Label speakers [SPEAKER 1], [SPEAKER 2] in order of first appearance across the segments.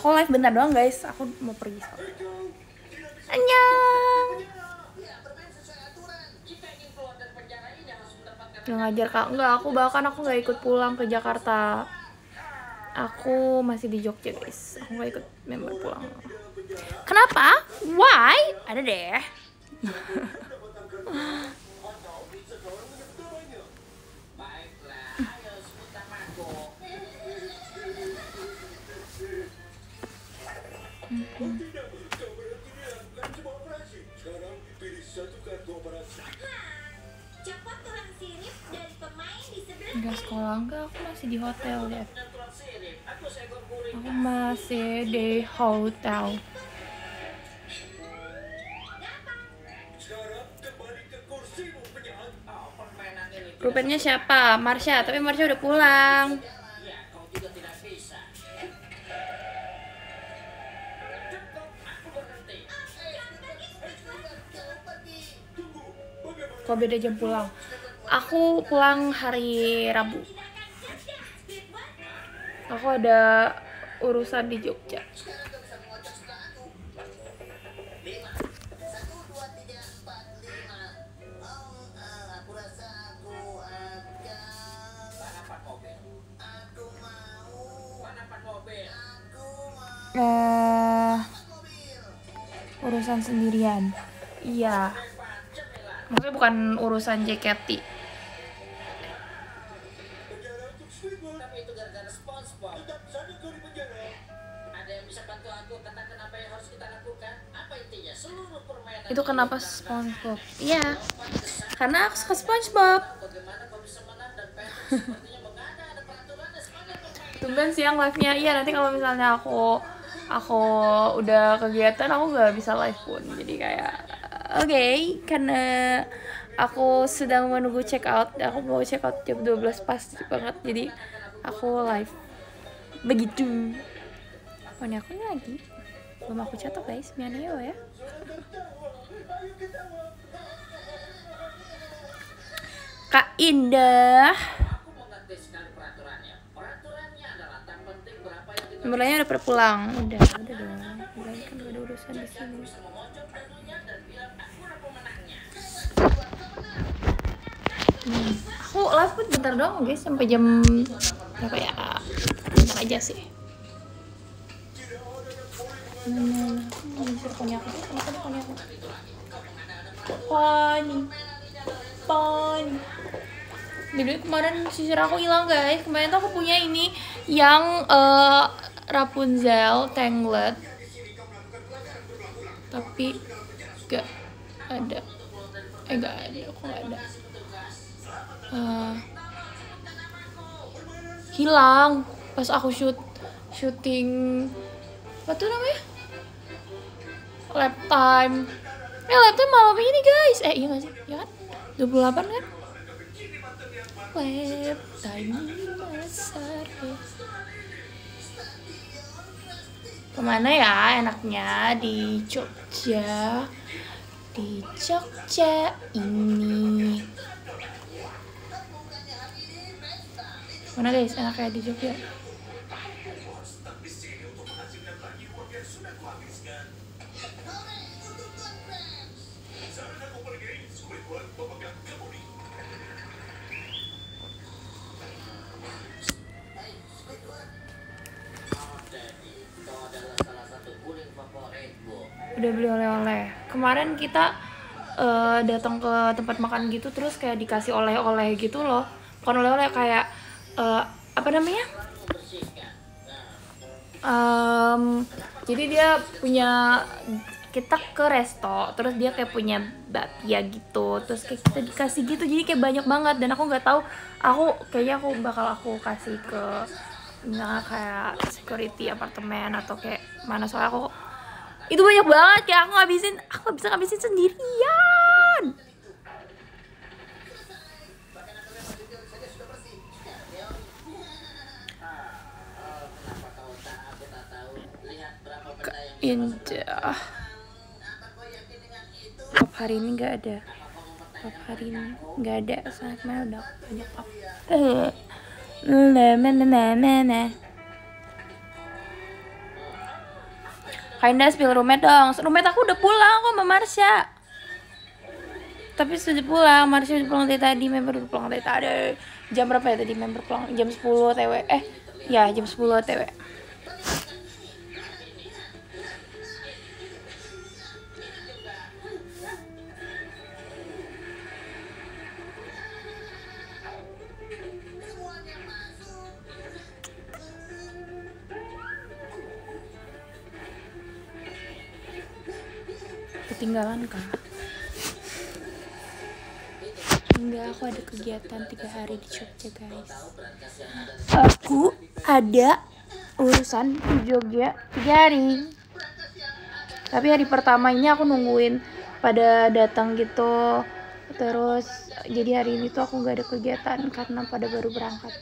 [SPEAKER 1] aku live bentar doang guys. Aku mau pergi. Annyeong.
[SPEAKER 2] Harus mendapatkan
[SPEAKER 1] Nggak ngajar kak. Enggak aku bahkan aku nggak ikut pulang ke Jakarta. Aku masih di Jogja guys. Aku nggak ikut member pulang. Kenapa? Why? Ada deh sekolah enggak aku masih di hotel
[SPEAKER 2] sirip, aku
[SPEAKER 1] masih di hotel Rupennya siapa? Marsha, tapi Marsha udah pulang.
[SPEAKER 2] Ya.
[SPEAKER 1] Kok beda jam pulang? Aku pulang hari Rabu. Aku ada urusan di Jogja. Eh, urusan sendirian. Iya. Maksudnya bukan urusan JKT.
[SPEAKER 2] Tapi itu gara-gara SpongeBob. Ada yang bisa bantu aku katakan apa yang harus kita lakukan? Apa intinya? Seluruh permainan
[SPEAKER 1] Itu kenapa SpongeBob? Iya. Karena aku suka SpongeBob.
[SPEAKER 2] Bagaimana kau bisa menang dan Patrick sepertinya mengada ada peraturannya sebagai pemain.
[SPEAKER 1] Tumben siang live-nya. Iya, nanti kalau misalnya aku aku udah kegiatan aku nggak bisa live pun. Jadi kayak oke, karena aku sedang menunggu check out. Aku mau check out jam 12 pasti banget. Jadi aku live. Begitu. Oh, ini aku lagi. Belum aku catat guys, Mianeo ya. Kak Indah. Mulanya udah pada pulang. Udah, udah dong. Mulanya kan ada urusan di sini.
[SPEAKER 2] Aku
[SPEAKER 1] live pun bentar doang guys sampai jam berapa ya? Bentar aja sih. Mana? Ini bisa punya aku. Punya aku? Pony. Pony. Kemarin sisir aku hilang guys. Kemarin tuh aku punya ini yang eh, Rapunzel Tangled. Tapi gak ada. Eh gak ada, kok gak ada. Eh, hilang pas aku shoot syuting apa tuh namanya? Lap time. Eh lap time malam ini guys. Eh iya gak sih? Ya kan? 28 kan? Lap time besar ke mana ya? Enaknya di Jogja. Di Jogja ini mana guys? Enaknya di Jogja. Udah beli oleh-oleh. Kemarin kita eh, datang ke tempat makan gitu terus kayak dikasih oleh-oleh gitu loh. Bukan oleh-oleh kayak eh, apa namanya? Em, jadi dia punya kita ke resto terus dia kayak punya bakpia gitu terus kayak kita dikasih gitu jadi kayak banyak banget dan aku nggak tahu aku kayaknya aku bakal aku kasih ke misalnya kayak security apartemen atau kayak mana soalnya aku itu banyak banget kayak aku ngabisin aku nggak bisa ngabisin sendirian indah. Pop hari ini nggak ada. Pop hari ini nggak ada. Saat mana udah banyak pop. Kinda spill roommate dong. Roommate aku udah pulang kok sama Marsha. Tapi sudah pulang. Marsha udah pulang dari tadi. Member udah pulang dari tadi. Jam berapa ya tadi? Member pulang? Jam 10 TW Eh ya jam 10 TW ketinggalan kah? Enggak, aku ada kegiatan tiga hari di Jogja guys. Aku ada urusan di Jogja tiga hari. Tapi hari pertama ini aku nungguin pada datang gitu. Terus jadi hari ini tuh aku nggak ada kegiatan karena pada baru berangkat.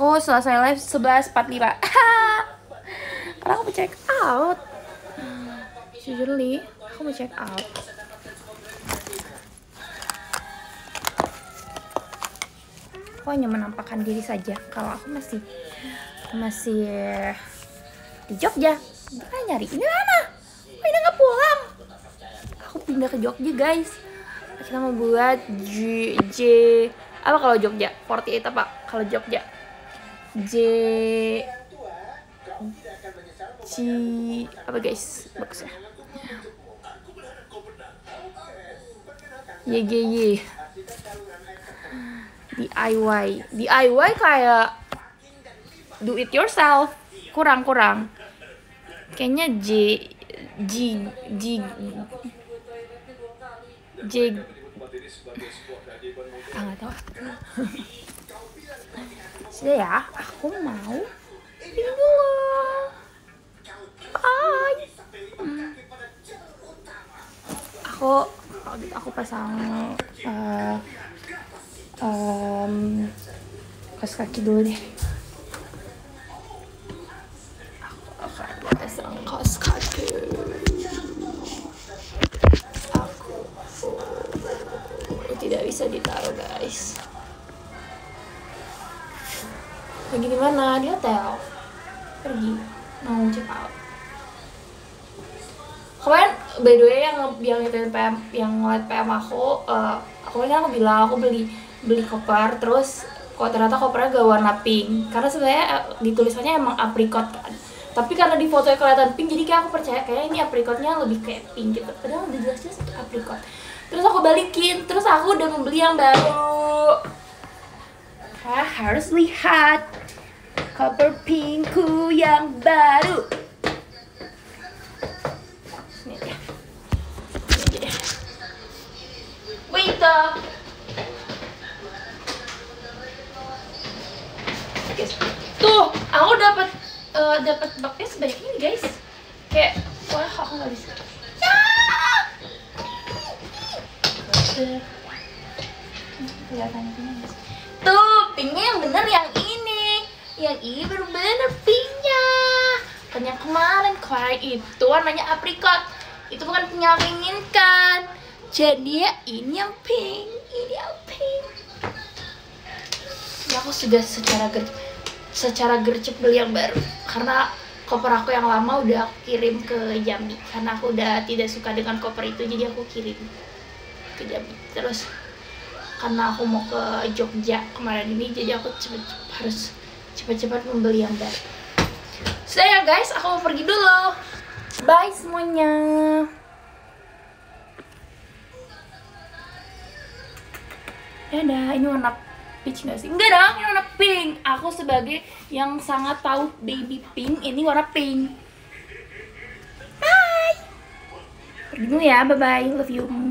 [SPEAKER 1] Aku selesai live 11.45 Karena aku mau check out Jujurly, aku mau check out Aku hanya menampakkan diri saja Kalau aku masih Masih Di Jogja Kita nyari ini mana? Kok ini nggak pulang? Aku pindah ke Jogja guys Kita mau buat J, J apa kalau Jogja? 48 apa? Kalau Jogja J C apa guys? Bagus ya. Y G Y. DIY DIY kayak do it yourself. Kurang kurang kayaknya J J J J ah nggak tahu ya aku mau dulu bye Hmm. aku aku pasang uh, um, kaos kaki dulu deh. Aku akan pasang kaos kaki. Aku tidak bisa ditaruh guys lagi di mana? Di hotel. Pergi. Mau check out. Kemarin by the way yang yang itu PM yang ngeliat PM aku eh, aku kan aku bilang aku beli beli koper terus kok ternyata kopernya gak warna pink. Karena sebenarnya eh, di tulisannya emang apricot kan. Tapi karena di fotonya kelihatan pink jadi kayak aku percaya kayak ini apricotnya lebih kayak pink gitu. Padahal udah jelas-jelas apricot. Terus aku balikin. Terus aku udah membeli yang baru Ah, harus lihat cover pinkku yang baru. Deh. Waiter. Guys, tuh aku dapat eh, dapat baknya sebanyak ini guys. Kayak wah aku nggak bisa. Ya! Tuh, pinknya yang bener yang ini. Yang ini bener-bener pinknya. Kan kemarin kemarin itu warnanya apricot. Itu bukan pink yang aku inginkan. Jadi ya ini yang pink, ini yang pink. Ya aku sudah secara ger secara gercep beli yang baru karena koper aku yang lama udah aku kirim ke Jambi karena aku udah tidak suka dengan koper itu jadi aku kirim ke Jambi terus karena aku mau ke Jogja kemarin ini jadi aku cepet, harus cepat-cepat membeli yang baru. Sudah ya guys, aku mau pergi dulu. Bye semuanya. Dadah, ini warna peach gak sih? Enggak dong, ini warna pink. Aku sebagai yang sangat tahu baby pink, ini warna pink. Bye. Pergi dulu ya, bye-bye. Love you.